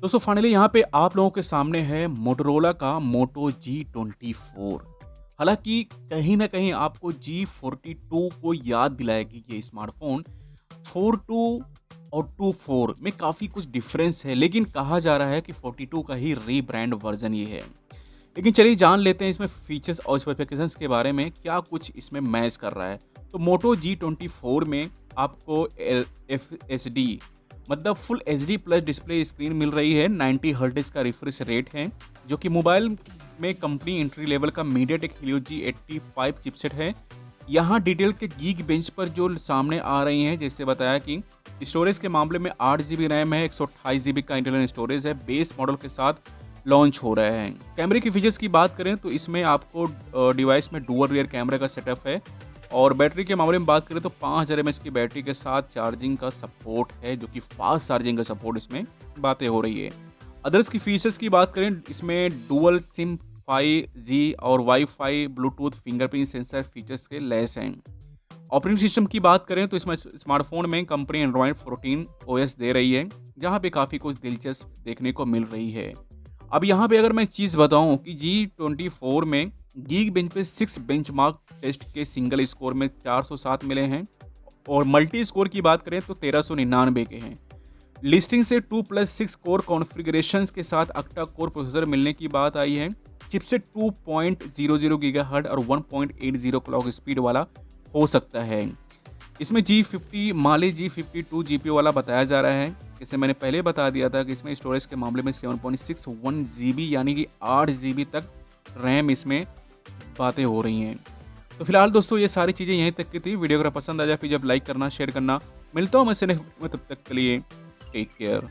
दोस्तों फाइनली यहाँ पे आप लोगों के सामने है मोटरोला का मोटो जी ट्वेंटी फोर हालाँकि कहीं ना कहीं आपको जी फोर्टी टू को याद दिलाएगी ये स्मार्टफ़ोन फोर टू और टू फोर में काफ़ी कुछ डिफरेंस है, लेकिन कहा जा रहा है कि फोर्टी टू का ही रीब्रांड वर्जन ये है। लेकिन चलिए जान लेते हैं इसमें फीचर्स और स्पेसिफिकेशंस के बारे में, क्या कुछ इसमें मैच कर रहा है। तो मोटो जी ट्वेंटी फोर में आपको एफ़ एस डी मतलब full H D plus display screen मिल रही है। 90 हर्ट्ज का रिफ्रेश रेट है, जो कि मोबाइल में कंपनी एंट्री लेवल का MediaTek Helio G eighty chipset है। यहाँ डिटेल के गीक बेंच पर जो सामने आ रही हैं, जैसे बताया कि स्टोरेज के मामले में आठ जी बी रैम है, एक सौ अट्ठाईस जी बी का इंटरनल स्टोरेज है, बेस मॉडल के साथ लॉन्च हो रहे हैं। कैमरे की फीचर्स की बात करें तो इसमें आपको डिवाइस में डुअल रियर कैमरा का सेटअप है और बैटरी के मामले में बात करें तो पाँच हज़ार एम की बैटरी के साथ चार्जिंग का सपोर्ट है, जो कि फास्ट चार्जिंग का सपोर्ट इसमें बातें हो रही है। अदर्स की फीचर्स की बात करें, इसमें डुअल सिम फाइव जी और WiFi Bluetooth fingerprint sensor features के लेस हैं। ऑपरेटिंग सिस्टम की बात करें तो इसमें स्मार्टफ़ोन में कंपनी एंड्रॉयड 14 ओएस दे रही है, जहाँ पे काफ़ी कुछ दिलचस्प देखने को मिल रही है। अब यहाँ पे अगर मैं चीज़ बताऊँ कि जी ट्वेंटी फोर में गीग बेंच पे सिक्स बेंचमार्क टेस्ट के सिंगल स्कोर में 407 मिले हैं, और मल्टी स्कोर की बात करें तो तेरह के हैं। लिस्टिंग से two plus six core configuration के साथ अक्टा कोर प्रोसेसर मिलने की बात आई है। चिपसेट 2.00 गीगाहर्ट्ज और 1.80 क्लॉक स्पीड वाला हो सकता है। इसमें G fifty Mali G fifty two G वाला बताया जा रहा है। जैसे मैंने पहले बता दिया था कि इसमें स्टोरेज के मामले में seven point six one G B यानी कि आठ जी बी तक रैम इसमें बातें हो रही हैं। तो फ़िलहाल दोस्तों, ये सारी चीज़ें यहीं तक की थी। वीडियो अगर पसंद आ जाए फिर जब लाइक करना शेयर करना। मिलता हूँ मैं सिर्फ़ तब तक के लिए टेक केयर